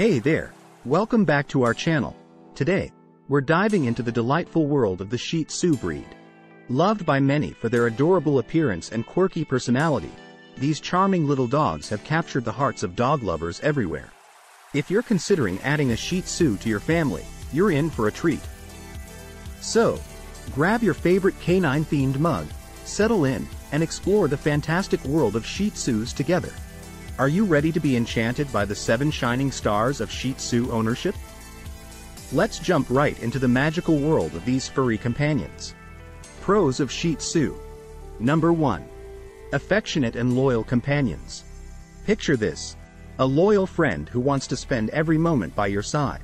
Hey there, welcome back to our channel. Today, we're diving into the delightful world of the Shih Tzu breed. Loved by many for their adorable appearance and quirky personality, these charming little dogs have captured the hearts of dog lovers everywhere. If you're considering adding a Shih Tzu to your family, you're in for a treat. So, grab your favorite canine-themed mug, settle in, and explore the fantastic world of Shih Tzus together. Are you ready to be enchanted by the seven shining stars of Shih Tzu ownership? Let's jump right into the magical world of these furry companions. Pros of Shih Tzu. Number 1. Affectionate and loyal companions. Picture this. A loyal friend who wants to spend every moment by your side.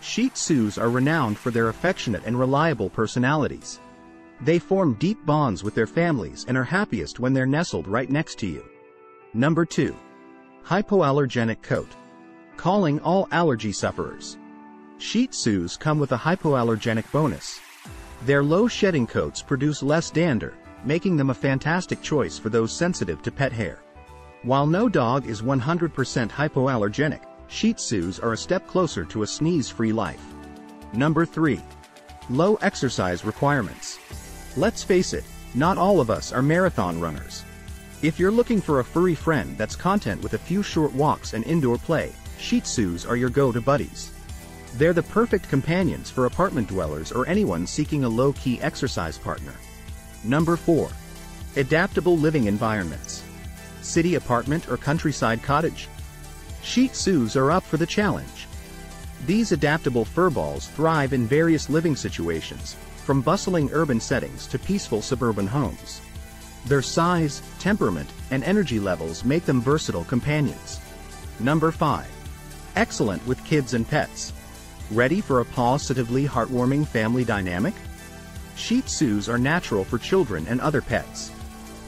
Shih Tzus are renowned for their affectionate and reliable personalities. They form deep bonds with their families and are happiest when they're nestled right next to you. Number 2. Hypoallergenic coat. Calling all allergy sufferers. Shih Tzus come with a hypoallergenic bonus. Their low shedding coats produce less dander, making them a fantastic choice for those sensitive to pet hair. While no dog is 100% hypoallergenic, Shih Tzus are a step closer to a sneeze-free life. Number 3. Low exercise requirements. Let's face it, not all of us are marathon runners. If you're looking for a furry friend that's content with a few short walks and indoor play, Shih Tzus are your go-to buddies. They're the perfect companions for apartment dwellers or anyone seeking a low-key exercise partner. Number 4. Adaptable living environments. City apartment or countryside cottage? Shih Tzus are up for the challenge. These adaptable furballs thrive in various living situations, from bustling urban settings to peaceful suburban homes. Their size, temperament, and energy levels make them versatile companions. Number 5. Excellent with kids and pets. Ready for a positively heartwarming family dynamic? Shih Tzus are natural for children and other pets.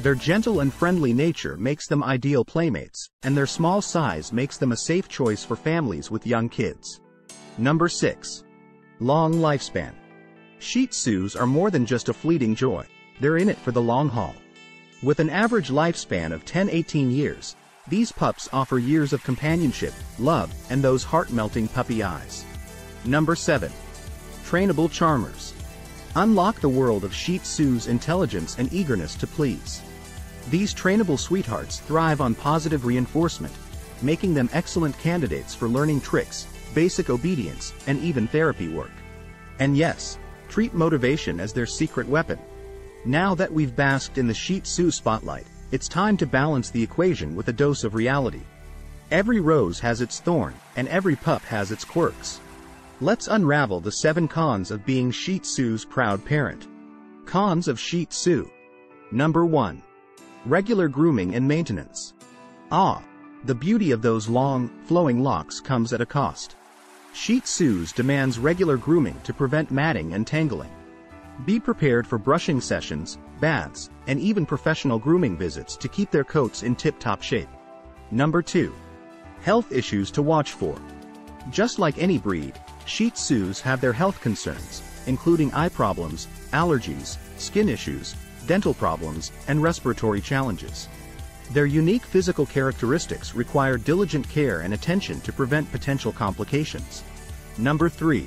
Their gentle and friendly nature makes them ideal playmates, and their small size makes them a safe choice for families with young kids. Number 6. Long lifespan. Shih Tzus are more than just a fleeting joy, they're in it for the long haul. With an average lifespan of 10-18 years, these pups offer years of companionship, love, and those heart-melting puppy eyes. Number 7. Trainable Charmers. Unlock the world of Shih Tzu's intelligence and eagerness to please. These trainable sweethearts thrive on positive reinforcement, making them excellent candidates for learning tricks, basic obedience, and even therapy work. And yes, treat motivation as their secret weapon. Now that we've basked in the Shih Tzu spotlight, it's time to balance the equation with a dose of reality. Every rose has its thorn, and every pup has its quirks. Let's unravel the seven cons of being Shih Tzu's proud parent. Cons of Shih Tzu. Number 1. Regular grooming and maintenance. Ah, the beauty of those long, flowing locks comes at a cost. Shih Tzus demands regular grooming to prevent matting and tangling. Be prepared for brushing sessions, baths, and even professional grooming visits to keep their coats in tip-top shape. Number 2. Health issues to watch for. Just like any breed, Shih Tzus have their health concerns, including eye problems, allergies, skin issues, dental problems, and respiratory challenges. Their unique physical characteristics require diligent care and attention to prevent potential complications. Number 3.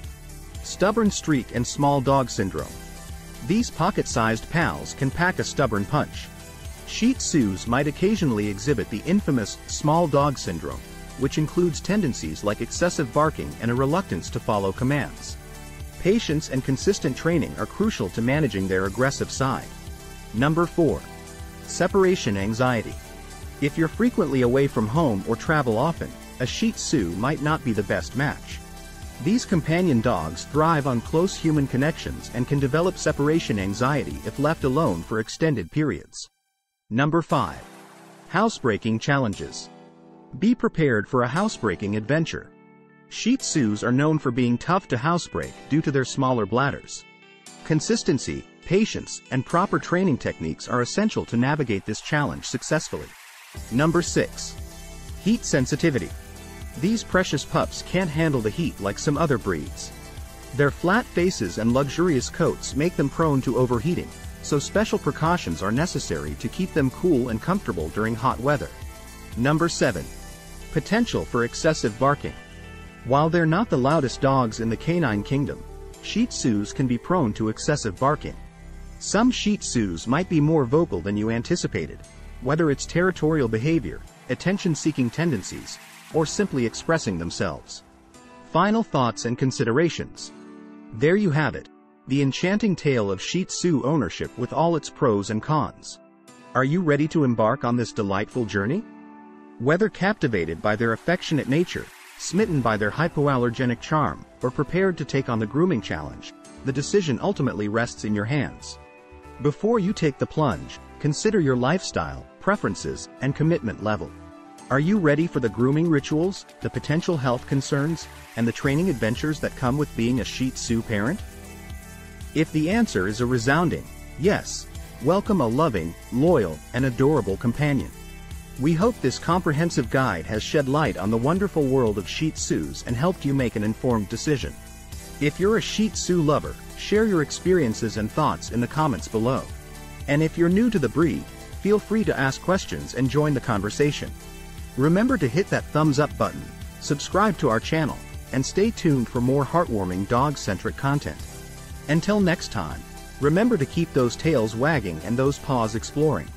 Stubborn streak and small dog syndrome. These pocket-sized pals can pack a stubborn punch. Shih Tzus might occasionally exhibit the infamous small dog syndrome, which includes tendencies like excessive barking and a reluctance to follow commands. Patience and consistent training are crucial to managing their aggressive side. Number 4. Separation anxiety. If you're frequently away from home or travel often, a Shih Tzu might not be the best match. These companion dogs thrive on close human connections and can develop separation anxiety if left alone for extended periods. Number 5. Housebreaking Challenges Be prepared for a housebreaking adventure. Shih Tzus are known for being tough to housebreak due to their smaller bladders. Consistency, patience, and proper training techniques are essential to navigate this challenge successfully. Number 6. Heat Sensitivity these precious pups can't handle the heat like some other breeds. Their flat faces and luxurious coats make them prone to overheating, so special precautions are necessary to keep them cool and comfortable during hot weather. Number 7. Potential for excessive barking. While they're not the loudest dogs in the canine kingdom, Shih Tzus can be prone to excessive barking. Some Shih Tzus might be more vocal than you anticipated, whether it's territorial behavior, attention-seeking tendencies, or simply expressing themselves. Final thoughts and considerations. There you have it, the enchanting tale of Shih Tzu ownership with all its pros and cons. Are you ready to embark on this delightful journey? Whether captivated by their affectionate nature, smitten by their hypoallergenic charm, or prepared to take on the grooming challenge, the decision ultimately rests in your hands. Before you take the plunge, consider your lifestyle, preferences, and commitment level. Are you ready for the grooming rituals, the potential health concerns, and the training adventures that come with being a Shih Tzu parent? If the answer is a resounding yes, welcome a loving, loyal, and adorable companion. We hope this comprehensive guide has shed light on the wonderful world of Shih Tzus and helped you make an informed decision. If you're a Shih Tzu lover, share your experiences and thoughts in the comments below. And if you're new to the breed, feel free to ask questions and join the conversation. Remember to hit that thumbs up button, subscribe to our channel, and stay tuned for more heartwarming dog-centric content. Until next time, remember to keep those tails wagging and those paws exploring.